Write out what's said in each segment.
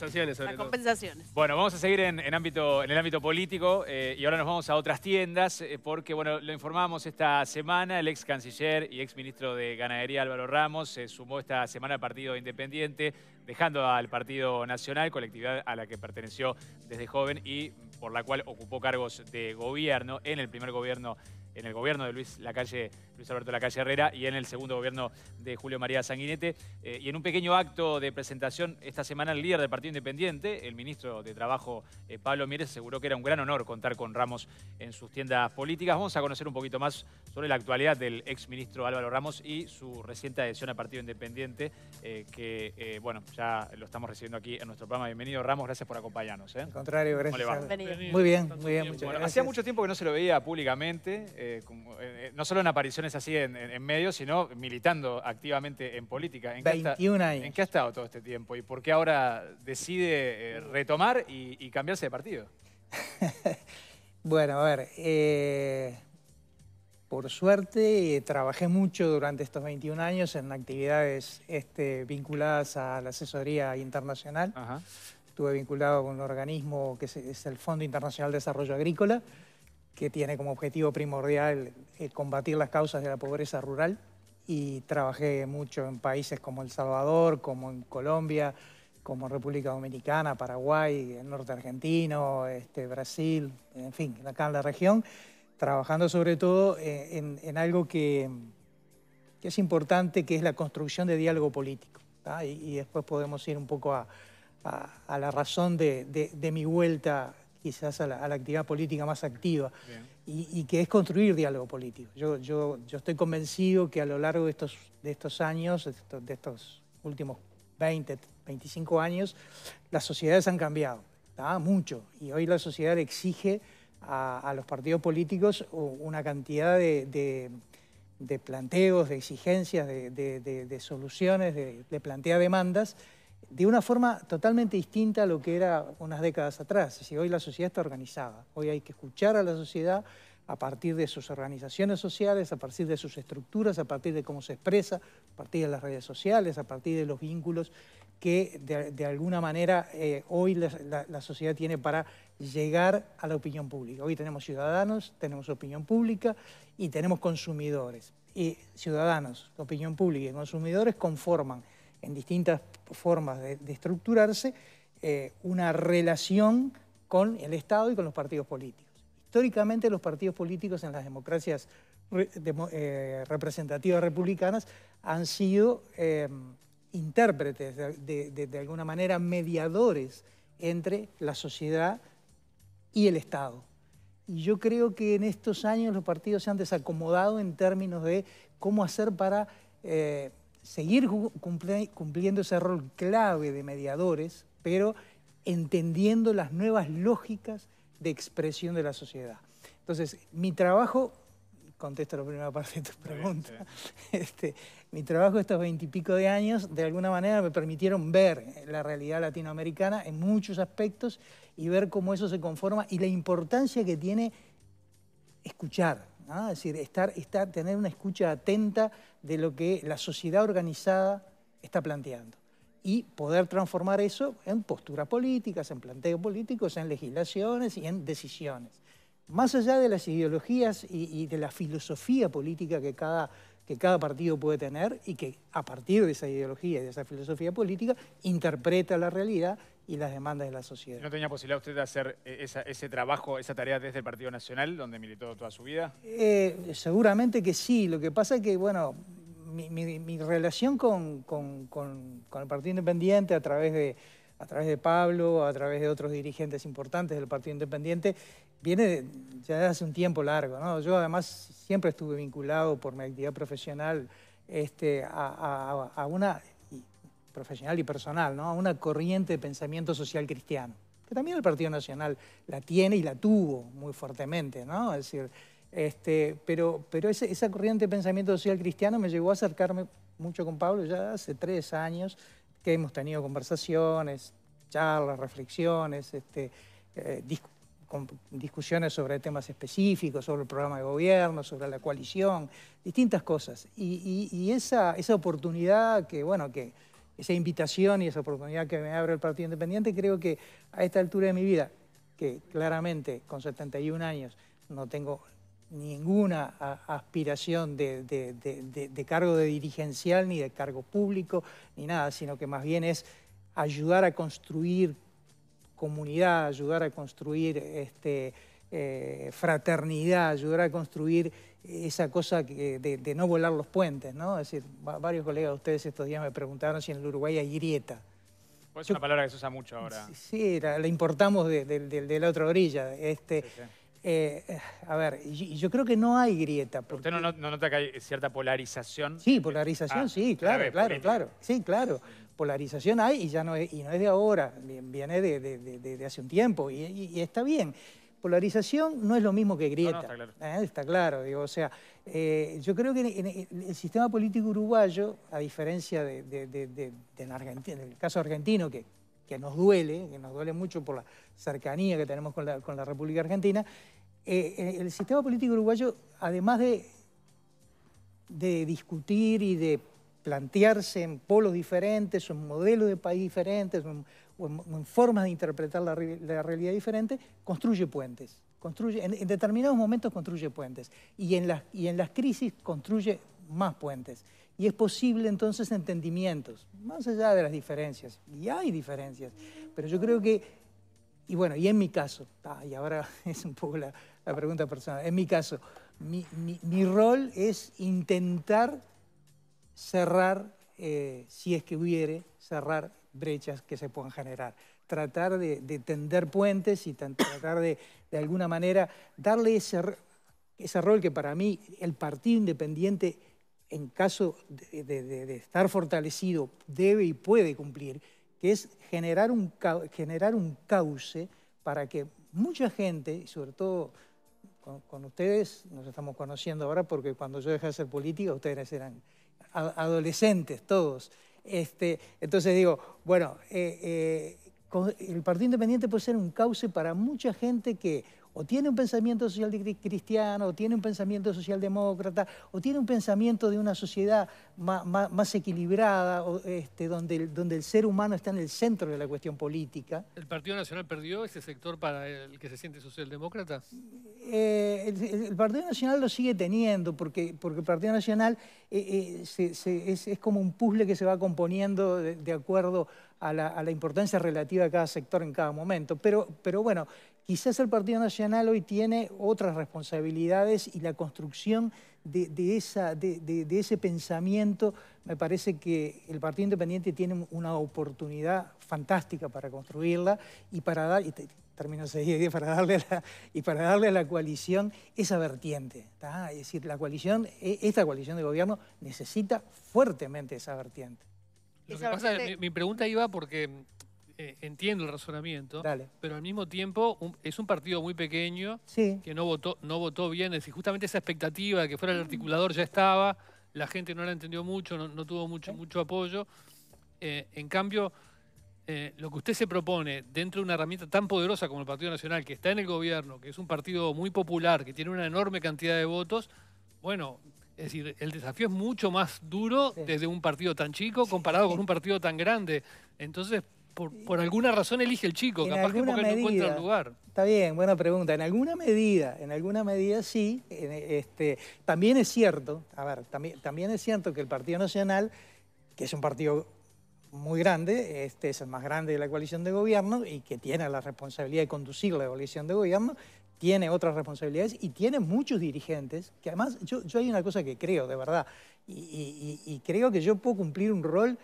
compensaciones, sobre Las todo. compensaciones. Bueno, vamos a seguir en, en ámbito, en el ámbito político eh, y ahora nos vamos a otras tiendas eh, porque, bueno, lo informábamos esta semana, el ex canciller y ex ministro de Ganadería Álvaro Ramos se sumó esta semana al Partido Independiente, dejando al Partido Nacional, colectividad a la que perteneció desde joven y por la cual ocupó cargos de gobierno en el primer gobierno en el gobierno de Luis, Lacalle, Luis Alberto Lacalle Herrera y en el segundo gobierno de Julio María Sanguinete. Eh, y en un pequeño acto de presentación esta semana, el líder del Partido Independiente, el ministro de Trabajo eh, Pablo Mieres, aseguró que era un gran honor contar con Ramos en sus tiendas políticas. Vamos a conocer un poquito más sobre la actualidad del ex ministro Álvaro Ramos y su reciente adhesión al Partido Independiente, eh, que, eh, bueno, ya lo estamos recibiendo aquí en nuestro programa. Bienvenido, Ramos, gracias por acompañarnos. ¿eh? Al contrario, ¿Cómo gracias. le va? Muy bien, muy bien, muchas Bueno, gracias. hacía mucho tiempo que no se lo veía públicamente, eh, como, eh, no solo en apariciones así en, en- en medios, sino militando activamente en política. ¿En qué, ha 21 años. ¿En qué ha estado todo este tiempo? ¿Y por qué ahora decide eh, retomar y, y cambiarse de partido? Bueno, a ver, eh, por suerte eh, trabajé mucho durante estos 21 años en actividades este, vinculadas a la asesoría internacional. Ajá. Estuve vinculado con un organismo que es, es el Fondo Internacional de Desarrollo Agrícola, que tiene como objetivo primordial eh, combatir las causas de la pobreza rural. Y trabajé mucho en países como El Salvador, como en Colombia, como República Dominicana, Paraguay, el norte argentino, este, Brasil, en fin, acá en la región, trabajando sobre todo eh, en, en algo que, que es importante, que es la construcción de diálogo político. Y, y después podemos ir un poco a, a- a la razón de, de- de mi vuelta quizás a la, a la actividad política más activa, y, y que es construir diálogo político. Yo, yo, yo estoy convencido que a lo largo de estos, de estos años, de estos, de estos últimos 20, 25 años, las sociedades han cambiado, ¿tá? mucho, y hoy la sociedad exige a, a los partidos políticos una cantidad de, de- de planteos, de exigencias, de, de- de- de soluciones, de, de plantear demandas, de una forma totalmente distinta a lo que era unas décadas atrás. Es hoy la sociedad está organizada, hoy hay que escuchar a la sociedad a partir de sus organizaciones sociales, a partir de sus estructuras, a partir de cómo se expresa, a partir de las redes sociales, a partir de los vínculos que de, alguna manera eh, hoy la sociedad tiene para llegar a la opinión pública. Hoy tenemos ciudadanos, tenemos opinión pública y tenemos consumidores. Y ciudadanos, opinión pública y consumidores conforman en distintas formas de, estructurarse eh, una relación con el Estado y con los partidos políticos. Históricamente los partidos políticos en las democracias eh, representativas republicanas han sido eh, intérpretes, de, de- alguna manera mediadores entre la sociedad y el Estado. Y yo creo que en estos años los partidos se han desacomodado en términos de cómo hacer para seguir cumpliendo ese rol clave de mediadores, pero entendiendo las nuevas lógicas de expresión de la sociedad. Entonces, mi trabajo, contesto la primera parte de tu bien, pregunta, sí. este, mi trabajo estos veintipico de años, de alguna manera me permitieron ver la realidad latinoamericana en muchos aspectos y ver cómo eso se conforma y la importancia que tiene escuchar, ¿no? es decir, estar, tener una escucha atenta de lo que la sociedad organizada está planteando y poder transformar eso en posturas políticas, en planteos políticos, en legislaciones y en decisiones. Más allá de las ideologías y, y de la filosofía política que cada, que cada partido puede tener y que a partir de esa ideología y de esa filosofía política interpreta la realidad y las demandas de la sociedad. ¿No tenía posibilidad usted de hacer eh, esa- ese trabajo, esa tarea desde el Partido Nacional, donde militó toda su vida? Eh, seguramente que sí. Lo que pasa es que, bueno, mi, mi- mi relación con, con- con- con el Partido Independiente a través, de, a través de Pablo, a través de otros dirigentes importantes del Partido Independiente, viene de- ya de hace un tiempo largo. ¿no? Yo además siempre estuve vinculado por mi actividad profesional este, a, a- a una, profesional y personal, ¿no? a una corriente de pensamiento social cristiano que también el Partido Nacional la tiene y la tuvo muy fuertemente, ¿no? Decir, este, pero, pero ese- esa corriente de pensamiento social cristiano me llevó a acercarme mucho con Pablo ya hace tres años que hemos tenido conversaciones, charlas, reflexiones, este, eh, discusiones sobre temas específicos, sobre el programa de gobierno, sobre la coalición, distintas cosas. Y, y- y esa, esa oportunidad que, bueno, que, esa invitación y esa oportunidad que me abre el Partido Independiente, creo que a esta altura de mi vida, que claramente con 71 años no tengo ninguna aspiración de, cargo de dirigencial ni de cargo público ni nada, sino que más bien es ayudar a construir comunidad, ayudar a construir este, eh, fraternidad, ayudar a construir esa cosa de, no volar los puentes, ¿no? Es decir, varios colegas de ustedes estos días me preguntaron si en el Uruguay hay grieta. Pues es una palabra que se usa mucho ahora. Sí, la, importamos de, la otra orilla. Este, eh, a ver, yo, creo que no hay grieta. ¿Usted no, nota que hay cierta polarización? Sí, polarización, ah, sí, claro, claro, claro. Sí, claro. Polarización hay y ya no es, y no es de ahora, viene de, hace un tiempo y está bien polarización no es lo mismo que grieta. está, claro. ¿eh? está claro. Digo, o sea, eh, yo creo que en, el sistema político uruguayo, a diferencia de, en el caso argentino, que, que, nos duele, que nos duele mucho por la cercanía que tenemos con la, con la República Argentina, eh, el sistema político uruguayo, además de, de discutir y de plantearse en polos diferentes en modelos de país diferentes, en, formas de interpretar la, realidad diferente, construye puentes. Construye, en, determinados momentos construye puentes y en, las, y en las crisis construye más puentes. Y es posible entonces entendimientos, más allá de las diferencias. Y hay diferencias, pero yo creo que, y bueno, y en mi caso, y ahora es un poco la, pregunta personal, en mi caso, mi, mi, rol es intentar cerrar, eh, si es que hubiere, cerrar brechas que se puedan generar. Tratar de, tender puentes y tratar de, de alguna manera, darle ese, ese rol que para mí el Partido Independiente, en caso de, estar fortalecido, debe y puede cumplir, que es generar un, generar un cauce para que mucha gente, sobre todo con, ustedes, nos estamos conociendo ahora porque cuando yo dejé de ser política, ustedes eran adolescentes todos, este, entonces digo, bueno, eh, eh, el Partido Independiente puede ser un cauce para mucha gente que o tiene un pensamiento social cristiano, o tiene un pensamiento socialdemócrata, o tiene un pensamiento de una sociedad más, equilibrada, este, donde, el, donde el ser humano está en el centro de la cuestión política. ¿El Partido Nacional perdió ese sector para el que se siente socialdemócrata? Eh, el, Partido Nacional lo sigue teniendo, porque, porque el Partido Nacional eh, eh, es, como un puzzle que se va componiendo de, acuerdo a la, a la, importancia relativa de cada sector en cada momento. Pero, pero bueno, Quizás el Partido Nacional hoy tiene otras responsabilidades y la construcción de, esa, de, ese pensamiento, me parece que el Partido Independiente tiene una oportunidad fantástica para construirla y para dar, y termino para darle, la, y para darle a la coalición esa vertiente. Es decir, la coalición, e, esta coalición de gobierno necesita fuertemente esa vertiente. Lo que pasa, mi pregunta iba porque eh, entiendo el razonamiento, pero al mismo tiempo es un partido muy pequeño que no votó, no votó bien. Es decir, justamente esa expectativa de que fuera el articulador ya estaba, la gente no la entendió mucho, no, tuvo mucho, mucho apoyo. Eh, en cambio, eh, lo que usted se propone dentro de una herramienta tan poderosa como el Partido Nacional, que está en el gobierno, que es un partido muy popular, que tiene una enorme cantidad de votos, bueno, es decir, el desafío es mucho más duro desde un partido tan chico comparado con un partido tan grande. Entonces, por, alguna razón elige el chico, capaz que porque no encuentra el lugar. Está bien, buena pregunta. En alguna medida, en alguna medida sí. Este, también es cierto, a ver, también, también es cierto que el Partido Nacional, que es un partido muy grande, este es el más grande de la coalición de gobierno y que tiene la responsabilidad de conducir la coalición de gobierno, tiene otras responsabilidades y tiene muchos dirigentes, que además yo, yo hay una cosa que creo, de verdad, y creo que yo puedo cumplir un rol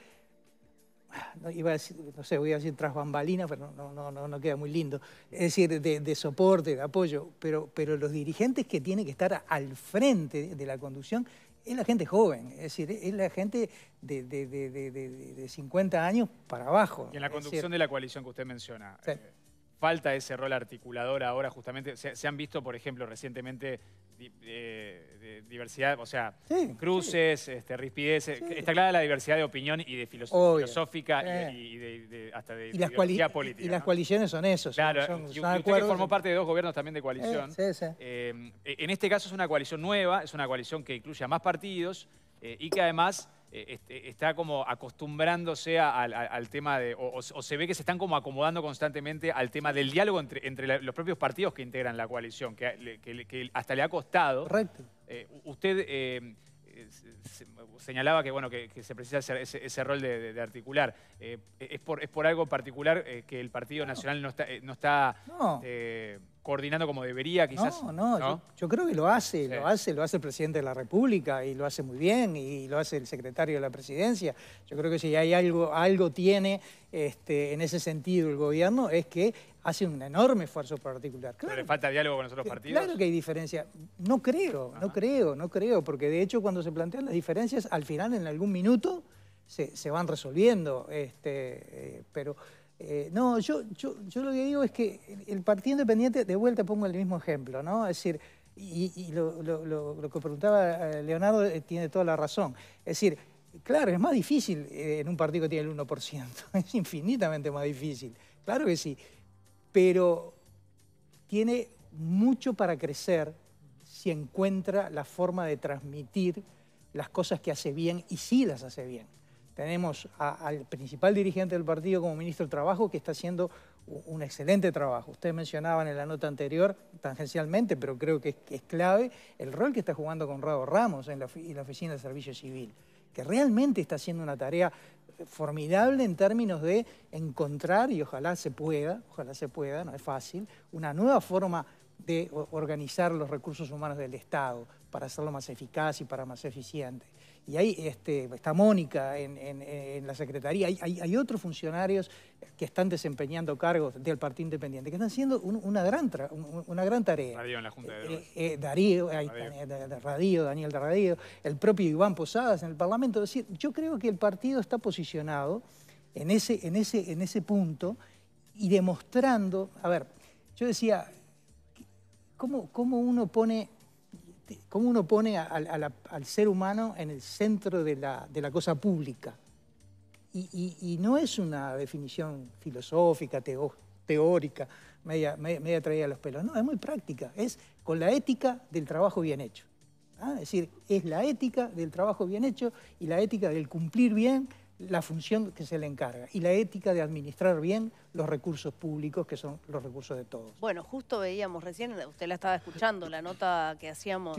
no, iba a decir, no sé, voy a decir tras bambalinas, pero no, no, no, no queda muy lindo, es decir, de, soporte, de apoyo, pero, pero los dirigentes que tienen que estar al frente de la conducción es la gente joven, es decir, es la gente de, de 50 años para abajo. Y en la conducción de la coalición que usted menciona, eh, falta ese rol articulador ahora justamente, se han visto, por ejemplo, recientemente de, diversidad, o sea, cruces, Este, rispideces. Está clara la diversidad de opinión y de filosófica y, de, hasta de ideología política. Y las coaliciones son eso. Claro, son, y, usted que formó parte de dos gobiernos también de coalición. Eh, en este caso es una coalición nueva, es una coalición que incluye a más partidos eh, y que además está como acostumbrándose al tema de, o, se ve que se están como acomodando constantemente al tema del diálogo entre, entre los propios partidos que integran la coalición, que, hasta le ha costado. Correcto. usted señalaba que, bueno, que, se precisa ese, rol de, articular. Eh, ¿es, por, ¿Es por algo particular eh, que el Partido Nacional no está, eh, no está coordinando como debería, quizás? No, no, Yo, creo que lo hace, lo hace, lo hace el presidente de la República y lo hace muy bien y lo hace el secretario de la presidencia. Yo creo que si hay algo, algo tiene este, en ese sentido el gobierno es que hace un enorme esfuerzo por articular. Claro, ¿Pero le falta diálogo con los otros partidos? Claro que hay diferencia. No creo, no creo, no creo, porque de hecho cuando se plantean las diferencias, al final en algún minuto se, van resolviendo. Este, eh, pero eh, no, yo, yo, yo lo que digo es que el Partido Independiente, de vuelta pongo el mismo ejemplo, ¿no? Es decir, y, lo, lo, que preguntaba eh, Leonardo tiene toda la razón. Es decir, claro, es más difícil en un partido que tiene el 1%, es infinitamente más difícil, claro que sí pero tiene mucho para crecer si encuentra la forma de transmitir las cosas que hace bien y sí las hace bien. Tenemos al principal dirigente del partido como ministro de Trabajo que está haciendo un excelente trabajo. Ustedes mencionaban en la nota anterior, tangencialmente, pero creo que es, clave, el rol que está jugando Conrado Ramos en la, en la Oficina de Servicio Civil, que realmente está haciendo una tarea formidable en términos de encontrar, y ojalá se pueda, ojalá se pueda, no es fácil, una nueva forma de organizar los recursos humanos del Estado para hacerlo más eficaz y para más eficiente. Y ahí este, está Mónica en, la Secretaría, hay, otros funcionarios que están desempeñando cargos del Partido Independiente, que están haciendo una, gran una gran tarea. Darío en la Junta de eh, eh, Darío, ahí Daniel de Radío, el propio Iván Posadas en el Parlamento. Es decir, yo creo que el partido está posicionado en ese, en ese, en ese punto y demostrando, a ver, yo decía, ¿cómo, cómo uno pone cómo uno pone al ser humano en el centro de la, cosa pública. Y, no es una definición filosófica, teórica, media, media, traída a los pelos. No, es muy práctica. Es con la ética del trabajo bien hecho. ¿ah? Es decir, es la ética del trabajo bien hecho y la ética del cumplir bien la función que se le encarga y la ética de administrar bien los recursos públicos, que son los recursos de todos. Bueno, justo veíamos recién, usted la estaba escuchando, la nota que hacíamos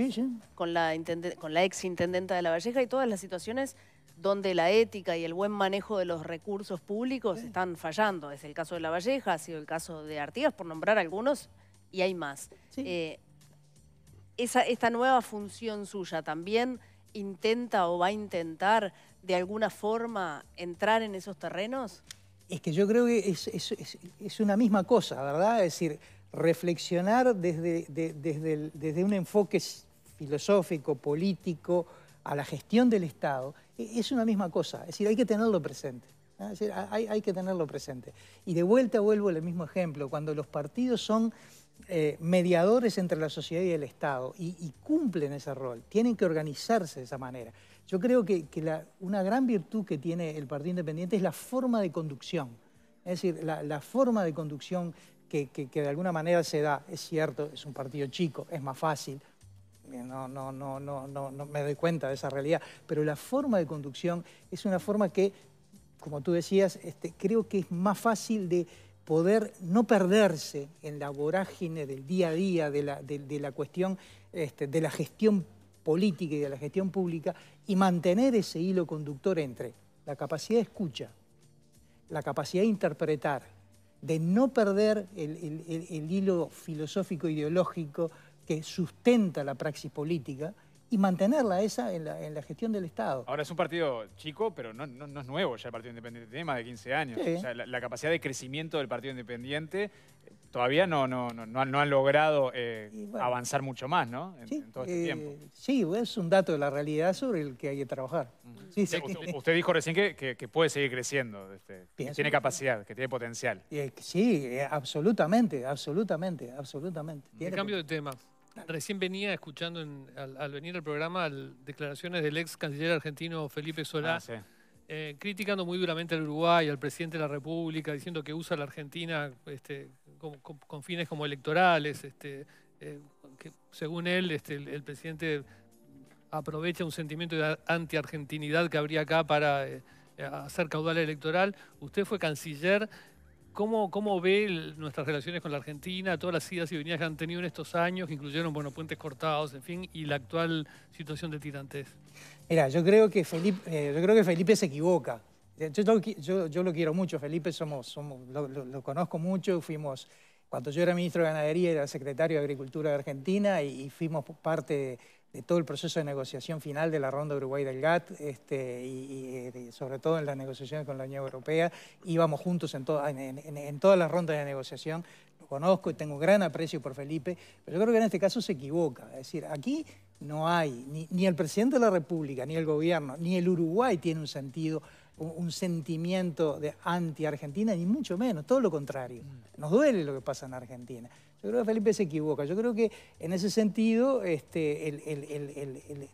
Con, la con la ex intendenta de La Valleja y todas las situaciones donde la ética y el buen manejo de los recursos públicos están fallando. Es el caso de La Valleja, ha sido el caso de Artigas, por nombrar algunos, y hay más. Eh, esa, esta nueva función suya también intenta o va a intentar de alguna forma entrar en esos terrenos? Es que yo creo que es, una misma cosa, ¿verdad? Es decir, reflexionar desde, desde, desde un enfoque filosófico, político, a la gestión del Estado, e, es una misma cosa. Es decir, hay que tenerlo presente. Es hay, hay, que tenerlo presente. Y de vuelta vuelvo al mismo ejemplo, cuando los partidos son eh, mediadores entre la sociedad y el Estado y, cumplen ese rol, tienen que organizarse de esa manera. Yo creo que, una gran virtud que tiene el Partido Independiente es la forma de conducción. Es decir, la, forma de conducción que, de alguna manera se da, es cierto, es un partido chico, es más fácil, eh, no, no, no, no, no, me doy cuenta de esa realidad, pero la forma de conducción es una forma que, como tú decías, este, creo que es más fácil de poder no perderse en la vorágine del día a día, de la, de, la cuestión este, de la gestión política y de la gestión pública, y mantener ese hilo conductor entre la capacidad de escucha, la capacidad de interpretar, de no perder el, hilo filosófico ideológico que sustenta la praxis política, y mantenerla esa en la, gestión del Estado. Ahora es un partido chico, pero no, es nuevo ya el Partido Independiente, tiene más de 15 años. O sea, la, capacidad de crecimiento del Partido Independiente eh, todavía no, no, no, han, logrado eh, avanzar mucho más, ¿no? En, todo este tiempo. Eh, sí, es un dato de la realidad sobre el que hay que trabajar. usted, dijo recién que, puede seguir creciendo, este, que tiene capacidad, que tiene potencial. sí, absolutamente, absolutamente, absolutamente. En cambio de tema. Recién venía escuchando al, venir al programa declaraciones del ex canciller argentino Felipe Solá, ah, eh, criticando muy duramente al Uruguay, al presidente de la República, diciendo que usa la Argentina este, con, fines como electorales, este, eh, que según él este, el, presidente aprovecha un sentimiento de anti-argentinidad que habría acá para eh, hacer caudal electoral. Usted fue canciller. ¿Cómo, cómo ve nuestras relaciones con la Argentina, todas las idas y venidas que han tenido en estos años, que incluyeron bueno, puentes cortados, en fin, y la actual situación de tirantes? Mira, yo creo que Felipe, eh, yo creo que Felipe se equivoca. Yo, yo, lo quiero mucho, Felipe somos, lo, conozco mucho, fuimos, cuando yo era ministro de Ganadería era secretario de Agricultura de Argentina y, fuimos parte de, todo el proceso de negociación final de la ronda Uruguay del GATT este, y, sobre todo en las negociaciones con la Unión Europea, íbamos juntos en, en, todas las rondas de negociación, lo conozco y tengo gran aprecio por Felipe, pero yo creo que en este caso se equivoca, es decir, aquí no hay, ni, ni el presidente de la República, ni el gobierno, ni el Uruguay tiene un sentido un, sentimiento de anti-Argentina, ni mucho menos, todo lo contrario. Mm. Nos duele lo que pasa en Argentina. Yo creo que Felipe se equivoca. Yo creo que en ese sentido, este,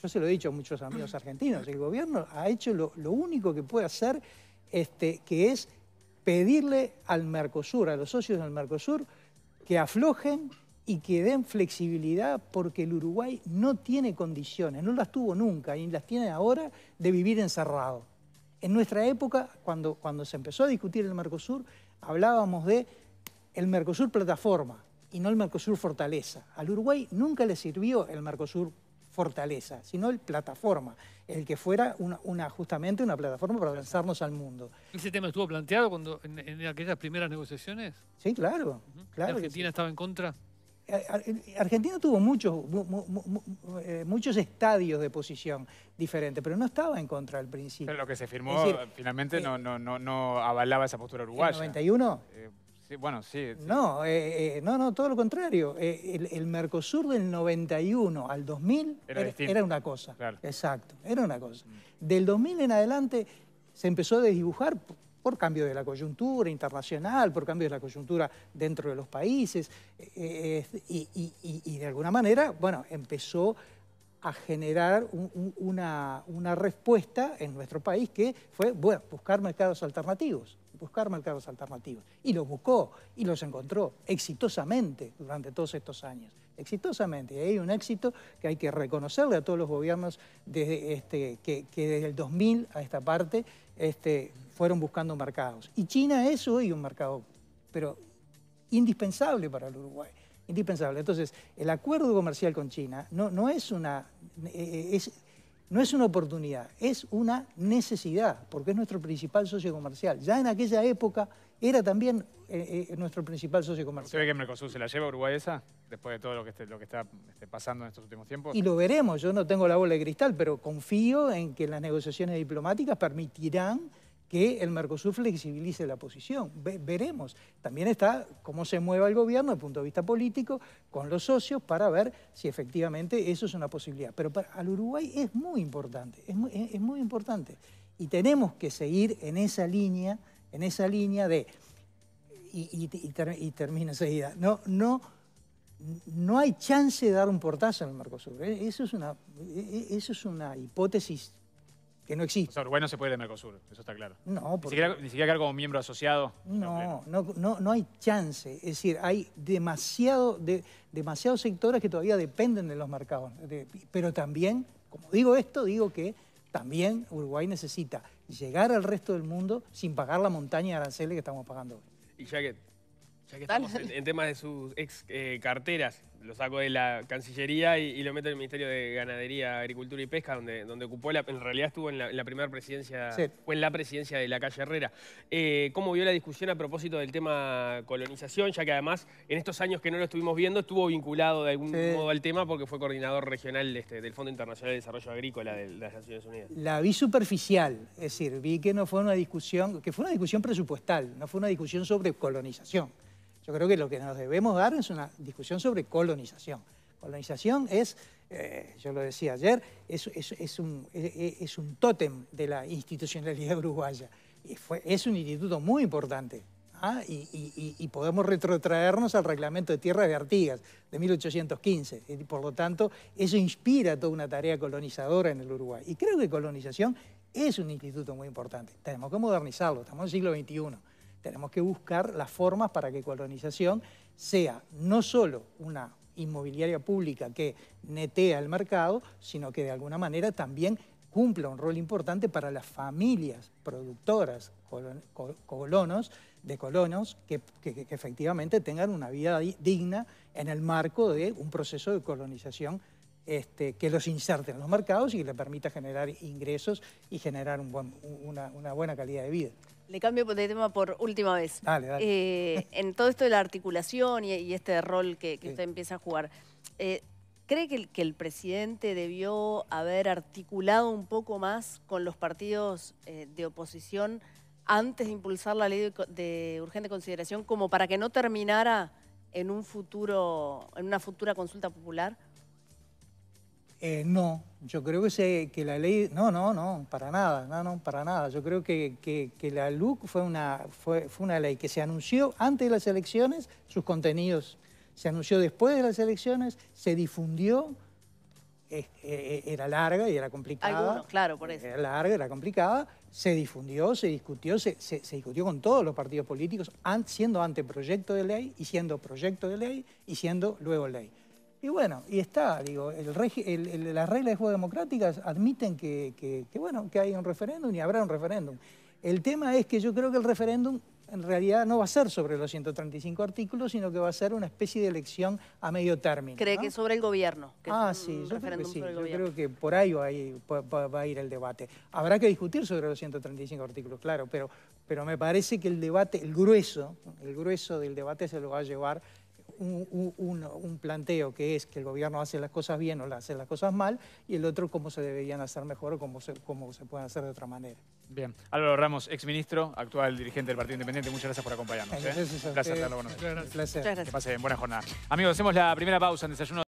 yo se lo he dicho a muchos amigos argentinos, el gobierno ha hecho lo, único que puede hacer, este, que es pedirle al Mercosur, a los socios del Mercosur, que aflojen y que den flexibilidad porque el Uruguay no tiene condiciones, no las tuvo nunca y las tiene ahora de vivir encerrado. En nuestra época, cuando, cuando se empezó a discutir el Mercosur, hablábamos de el Mercosur plataforma y no el Mercosur fortaleza. Al Uruguay nunca le sirvió el Mercosur fortaleza, sino el plataforma, el que fuera una, justamente una plataforma para lanzarnos al mundo. ¿Ese tema estuvo planteado cuando, en, aquellas primeras negociaciones? Sí, claro. claro ¿Argentina estaba en contra? Argentina tuvo muchos, eh, muchos estadios de posición diferentes, pero no estaba en contra al principio. Pero lo que se firmó finalmente no, no, no, no, avalaba esa postura uruguaya. ¿En 91? Eh, sí, bueno, sí. No, eh, no, no, todo lo contrario. El, Mercosur del 91 al 2000 era, una cosa. Exacto, era una cosa. Mm. Del 2000 en adelante se empezó a desdibujar por cambio de la coyuntura internacional, por cambio de la coyuntura dentro de los países, eh, eh, y, de alguna manera, bueno, empezó a generar una, respuesta en nuestro país que fue, buscar mercados alternativos, buscar mercados alternativos. Y los buscó y los encontró exitosamente durante todos estos años exitosamente. Y hay un éxito que hay que reconocerle a todos los gobiernos desde este, que, desde el 2000 a esta parte este, fueron buscando mercados. Y China es hoy un mercado, pero indispensable para el Uruguay. Indispensable. Entonces, el acuerdo comercial con China no, no es una... Eh, es, no es una oportunidad, es una necesidad, porque es nuestro principal socio comercial. Ya en aquella época era también eh, eh, nuestro principal socio comercial. ¿Se ve que Mercosur se la lleva Uruguay esa, después de todo lo que, lo que está este, pasando en estos últimos tiempos? Y lo veremos, yo no tengo la bola de cristal, pero confío en que las negociaciones diplomáticas permitirán que el Mercosur flexibilice la posición. veremos. También está cómo se mueva el gobierno desde el punto de vista político con los socios para ver si efectivamente eso es una posibilidad. Pero para, al Uruguay es muy importante, es muy, importante. Y tenemos que seguir en esa línea en esa línea de, y, termino enseguida, no, no, no hay chance de dar un portazo en el Mercosur. ¿eh? Eso es una, e, eso es una hipótesis que no existe. O sea, Uruguay no se puede de Mercosur, eso está claro. No, porque... Ni siquiera, quedar como miembro asociado. No, no, no, no, hay chance. Es decir, hay demasiado, de, demasiados sectores que todavía dependen de los mercados. pero también, como digo esto, digo que también Uruguay necesita llegar al resto del mundo sin pagar la montaña de aranceles que estamos pagando hoy. Y ya que, ya que estamos en, temas de sus ex eh, carteras, lo saco de la Cancillería y, lo meto en el Ministerio de Ganadería, Agricultura y Pesca, donde, donde ocupó, la, en realidad estuvo en la, primera presidencia, fue en la presidencia de la calle Herrera. Eh, ¿Cómo vio la discusión a propósito del tema colonización? Ya que además, en estos años que no lo estuvimos viendo, estuvo vinculado de algún modo al tema porque fue coordinador regional este, del Fondo Internacional de Desarrollo Agrícola de, las Naciones Unidas. La vi superficial, es decir, vi que no fue una discusión, que fue una discusión presupuestal, no fue una discusión sobre colonización. Yo creo que lo que nos debemos dar es una discusión sobre colonización. Colonización es, eh, yo lo decía ayer, es, un, es, un, tótem de la institucionalidad uruguaya. Y fue, es un instituto muy importante. ¿ah? Y, podemos retrotraernos al reglamento de tierras de Artigas de 1815. Y por lo tanto, eso inspira toda una tarea colonizadora en el Uruguay. Y creo que colonización es un instituto muy importante. Tenemos que modernizarlo, estamos en el siglo XXI. Tenemos que buscar las formas para que colonización sea no solo una inmobiliaria pública que netea el mercado, sino que de alguna manera también cumpla un rol importante para las familias productoras colonos, de colonos que, efectivamente tengan una vida digna en el marco de un proceso de colonización este, que los inserte en los mercados y que le permita generar ingresos y generar una, buena calidad de vida. Le cambio de tema por última vez. Dale, dale. Eh, en todo esto de la articulación y, este rol que, usted empieza a jugar, eh, ¿cree que el, que el, presidente debió haber articulado un poco más con los partidos eh, de oposición antes de impulsar la ley de, urgente consideración como para que no terminara en un futuro, en una futura consulta popular? Eh, no, yo creo que, que la ley, no, no, no, para nada, no, no, para nada. Yo creo que, que, la LUC fue una, fue, fue una ley que se anunció antes de las elecciones, sus contenidos se anunció después de las elecciones, se difundió, eh, eh, era larga y era complicada. claro, por eso. Era larga, era complicada, se difundió, se discutió, se, se, discutió con todos los partidos políticos, siendo anteproyecto de ley y siendo proyecto de ley y siendo luego ley. Y bueno, y está, digo, el, las reglas de juego democráticas admiten que, bueno, que hay un referéndum y habrá un referéndum. El tema es que yo creo que el referéndum en realidad no va a ser sobre los 135 artículos, sino que va a ser una especie de elección a medio término. ¿Cree que sobre el gobierno? ah, sí, yo creo que sí. Yo creo que por ahí va a, ir, el debate. Habrá que discutir sobre los 135 artículos, claro, pero, pero me parece que el debate, el grueso, el grueso del debate se lo va a llevar un, planteo que es que el gobierno hace las cosas bien o hace las cosas mal, y el otro cómo se deberían hacer mejor o cómo se, cómo se pueden hacer de otra manera. Bien. Álvaro Ramos, exministro, actual dirigente del Partido Independiente, muchas gracias por acompañarnos. ¿eh? Un placer tenerlo con nosotros. Que pase buena jornada. Amigos, hacemos la primera pausa en Desayuno.